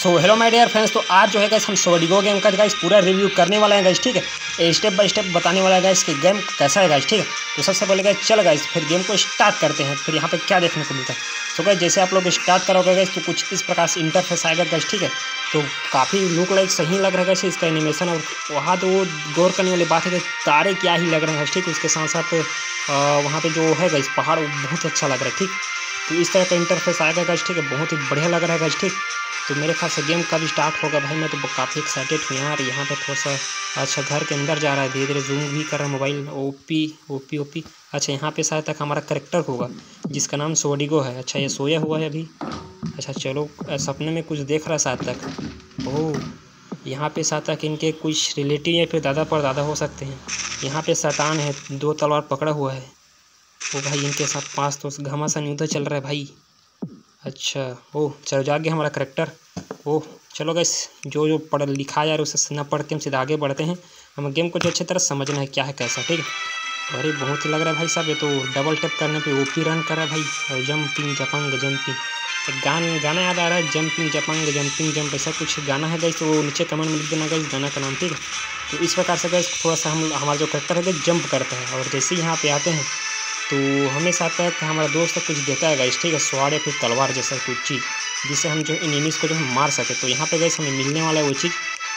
So hello my dear friends तो आज जो है गैस हम सोडिगो गेम का गाइस पूरा रिव्यू करने वाला है गैस ठीक है? स्टेप बाय स्टेप बताने वाला है गैस कि गेम कैसा है गैस ठीक है? तो सबसे पहले गैस चल गैस फिर गेम को स्टार्ट करते हैं। फिर यहाँ पे क्या देखने को मिलता है? सो गैस जैसे आप लोग स्टार्ट करोगे गैस तो कुछ इस प्रकार से इंटरफेस आएगा गैस ठीक है? तो काफ़ी लुक लाइक सही लग रहा है गैस इसका एनिमेशन और वहाँ तो वो गौर करने वाली बात है कि तारे क्या ही लग रहे हैं ठीक है? उसके साथ साथ वहाँ पर जो है गैस पहाड़ बहुत अच्छा लग रहा है, ठीक? तो इस तरह का इंटरफेस आएगा गैस ठीक है? बहुत ही बढ़िया लग रहा है गैस ठीक? तो मेरे ख्याल से गेम कब स्टार्ट होगा भाई? मैं तो काफ़ी एक्साइटेड हूँ यार। यहाँ पे थोड़ा सा अच्छा घर के अंदर जा रहा है। धीरे धीरे जूम भी कर रहा है mobile O P O P O P अच्छा यहाँ पे शायद तक हमारा करेक्टर होगा, जिसका नाम सोडिगो है। अच्छा ये सोया हुआ है अभी। अच्छा चलो सपने में कुछ देख रहा है शायद तक। ओह, यहाँ पे साथ तक इनके कुछ रिलेटिव या फिर दादा पर दादा हो सकते हैं। यहाँ पे शैतान है, दो तलवार पकड़ा हुआ है। ओ भाई, इनके साथ पास तो घमासान युद्ध चल रहा है भाई। अच्छा ओह चलो जा गया हमारा करेक्टर ओह, चलो गैस जो जो पढ़ लिखा है उसे न पढ़ के हम सीधा आगे बढ़ते हैं। हमें गेम को जो अच्छी तरह समझना है, क्या है, कैसा, ठीक है? अरे, बहुत ही लग रहा है भाई साहब, ये तो डबल टैप करने पे ओपी रन कर रहा है भाई। और जंपिंग जपंग जंपिंग गान, गाना याद आ रहा है जंपिंग जपंग जंपिंग जंप ऐसा कुछ गाना है गई तो वो नीचे कमेंट में लिख देना गई गाना का नाम, ठीक है? तो इस प्रकार से गैस थोड़ा सा हम, हमारा जो करेक्टर है जंप करता है। और जैसे ही यहाँ पे आते हैं तो हमें साथ तक हमारा दोस्त कुछ देता है गाइस ठीक है? स्वाड या फिर तलवार जैसा कुछ चीज़ जिससे हम जो इनिमीज़ को जो है मार सके। तो यहाँ पे गैस हमें मिलने वाला है वो चीज़।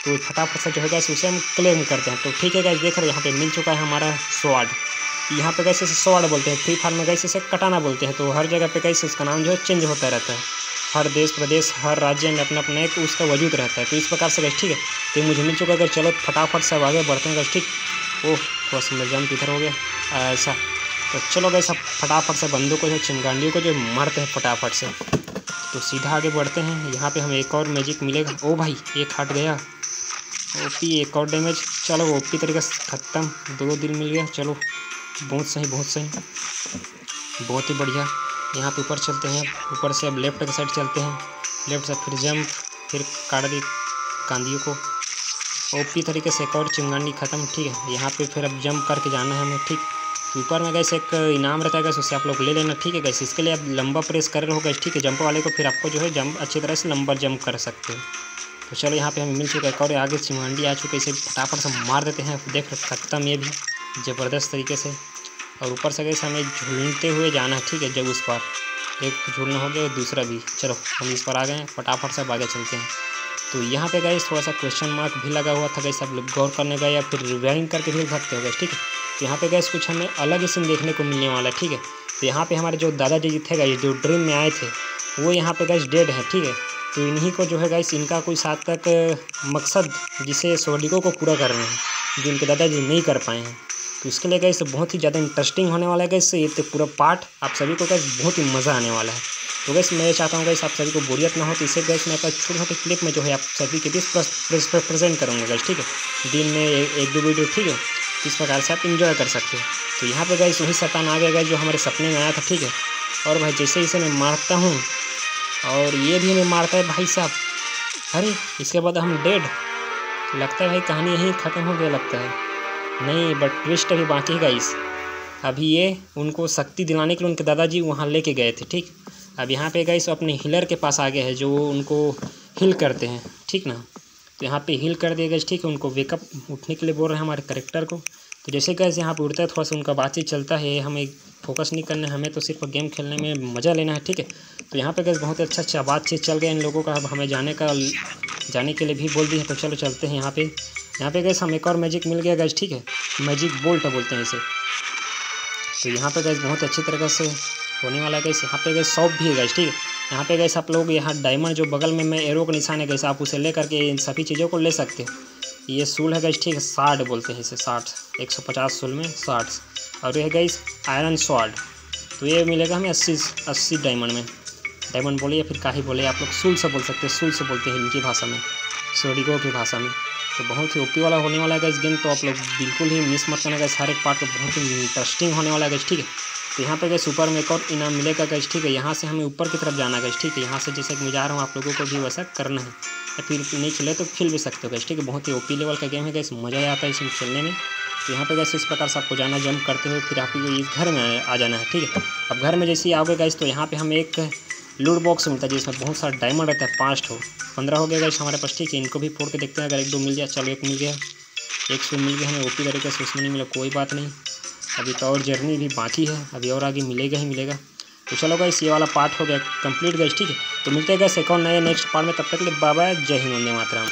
तो फटाफट से जो है गैस उसे हम क्लेम करते हैं। तो ठीक है गैस देख रहे हैं, यहाँ पे मिल चुका है हमारा स्वाड यहाँ पे गैस इसे स्वाड बोलते हैं। फ्री फायर में गैस इसे कटाना बोलते हैं। तो हर जगह पे गैस उसका नाम जो है चेंज होता रहता है। हर देश प्रदेश, हर राज्य में अपना अपना एक उसका वजूद रहता है। तो इस प्रकार से गैस ठीक है? तो मुझे मिल चुका है। चलो, फटाफट से आगे बढ़ते हैं गैस ठीक? ओह थोड़ा सा जंप इधर हो गया। ऐसा। तो चलो गए सब फटाफट से बंदूक को जो चिमगांडियों को जो मारते हैं फटाफट से। तो सीधा आगे बढ़ते हैं। यहाँ पे हमें एक और मैजिक मिलेगा। ओ भाई, एक हट गया। ओपी एक और डैमेज चलो ओपी तरीके से ख़त्म। दो दो दिन मिल गया चलो, बहुत सही बहुत सही। बहुत ही बढ़िया। यहाँ पे ऊपर चलते हैं। ऊपर से अब लेफ़्ट के साइड चलते हैं। लेफ़्ट से फिर जंप फिर काट दी कांदियों को। ओपी तरीके से एक और चिंगांडी ख़त्म। ठीक है, यहाँ पे फिर अब जंप करके जाना है हमें। ठीक। ऊपर में गैस एक इनाम रहता है गैस उससे आप लोग ले लेना, ठीक है गैस इसके लिए आप लंबा प्रेस कर रहे हो गैस ठीक है? जंप वाले को फिर आपको जो है जंप अच्छी तरह से लंबा जंप कर सकते हो। तो चलो यहाँ पे हमें मिल चुका है और, आगे चिमांडी आ चुके इसे फटाफट से मार देते हैं, देख खत्म ये भी, ज़बरदस्त तरीके से। और ऊपर से गैस हमें झूलते हुए जाना है, ठीक है? जब उस पर एक झूलना हो गया, दूसरा भी। चलो, हम इस पर आ गए हैं, फटाफट से आगे चलते हैं। तो यहाँ पे गए थोड़ा सा क्वेश्चन मार्क भी लगा हुआ था गैस आप लोग गौर करने गए या फिर रिवाइंग करके भी सकते हो गए ठीक है? यहाँ पे गैस कुछ हमें अलग ही सीन देखने को मिलने वाला है, ठीक है? तो यहाँ पे हमारे जो दादाजी थे गए जो ड्रीम में आए थे, वो यहाँ पे गैस डेड है, ठीक है? तो इन्हीं को जो है गैस इनका कोई साथ तक मकसद जिसे सोडिको को पूरा करना है, जो इनके दादाजी नहीं कर पाए हैं। तो इसके लिए गैस बहुत ही ज़्यादा इंटरेस्टिंग होने वाला है गैस ये तो पूरा पार्ट आप सभी को गैस बहुत ही मज़ा आने वाला है। तो गैस मैं चाहता हूँ गैस आप सभी को बोरियत ना हो तो इसे गैस मैं अपना छोटे छोटे क्लिप में जो है आप सभी के बीच प्रेजेंट करूँगा गैस ठीक है? दिन में एक दो वीडियो ठीक है? इस प्रकार से आप इन्जॉय कर सकते हो। तो यहाँ पर गैस वही शैतान आ गया जो हमारे सपने में आया था, ठीक है? और भाई, जैसे इसे मैं मारता हूँ, और ये भी हमें मारता है भाई साहब। अरे, इसके बाद हम डेड लगता है भाई, कहानी यहीं ख़त्म हो गया लगता है। नहीं बट ट्विस्ट अभी बाकी है इस अभी ये उनको शक्ति दिलाने के लिए उनके दादाजी वहाँ लेके गए थे, ठीक? अब यहाँ पे गए अपने हिलर के पास आ गए हैं, जो उनको हिल करते हैं, ठीक ना? तो यहाँ पे हिल कर दिया गया ठीक है, उनको वेकअप उठने के लिए बोल रहे हैं हमारे करेक्टर को। तो जैसे गैस यहाँ पे उड़ता है, थोड़ा सा उनका बातचीत चलता है, हमें फोकस नहीं करना है हमें तो सिर्फ़ गेम खेलने में मज़ा लेना है, ठीक है? तो यहाँ पे गैस बहुत अच्छा अच्छा बातचीत चल गया इन लोगों का, अब हमें जाने का, जाने के लिए भी बोल दिया तो चलो चलते हैं यहाँ पे। यहाँ पे गैस हम एक और मैजिक मिल गया गैस ठीक है? मैजिक बोल्ट बोलते हैं इसे। तो यहाँ पर गैस बहुत अच्छी तरीके से होने वाला है गैस यहाँ पे गैस शॉप भी है गैस ठीक है? यहाँ पे गैस आप लोग यहाँ डायमंड जो बगल में मैं एरो का निशान है गैस आप उसे ले करके इन सभी चीज़ों को ले सकते हो। ये सूल है गैस ठीक है? साठ बोलते हैं इसे, साठ। एक सौ पचास सूल में साठ। और ये है गैस आयरन स्वाड तो ये मिलेगा हमें अस्सी अस्सी डायमंड में। डायमंड बोले या फिर काही बोले, आप लोग सूल से बोल सकते हैं, सूल से बोलते हैं इनकी भाषा में, सोडिगो की भाषा में। तो बहुत ही ओपी वाला होने वाला है इस गेम तो आप लोग बिल्कुल ही मिस मत करना गैस हर एक पार्ट बहुत ही इंटरेस्टिंग होने वाला है ठीक है? तो यहाँ पर गए ऊपर में एक और इनाम मिलेगा गैस ठीक है, यहाँ से हमें ऊपर की तरफ़ जाना गैस ठीक है, यहाँ से जैसे मैं जा रहा हूँ, आप लोगों को भी वैसा करना है। या फिर नहीं खेले तो खेल भी सकते हो गैस ठीक है, बहुत ही ओपी लेवल का गेम है गैस मज़ा आता है इसमें खेलने में। तो यहाँ पे गैस इस प्रकार से आपको जाना जंप करते हुए फिर आपको इस घर में आ जाना है, ठीक है। अब घर में जैसे ही आओगे गैस तो यहाँ पे हम एक लूट बॉक्स मिलता है, जिसमें बहुत सारा डायमंड रहता है, पाँच ठो। पंद्रह हो गया गाइस हमारे पास, ठीक है, इनको भी फोड़ के देखते हैं, अगर एक दो मिल जाए चलो एक मिल गया। एक सौ मिल गया, हमें ओपी तरीके से उसमें नहीं मिला, कोई बात नहीं। अभी तो और जर्नी भी बाकी है। अभी और आगे मिलेगा ही मिलेगा। तो चलो गाइस ये वाला पार्ट हो गया कंप्लीट गाइस ठीक है? तो मिलते गए सेकंड नए नेक्स्ट पार्ट में। तब तक के लिए बाबा जय हिंद मातरम।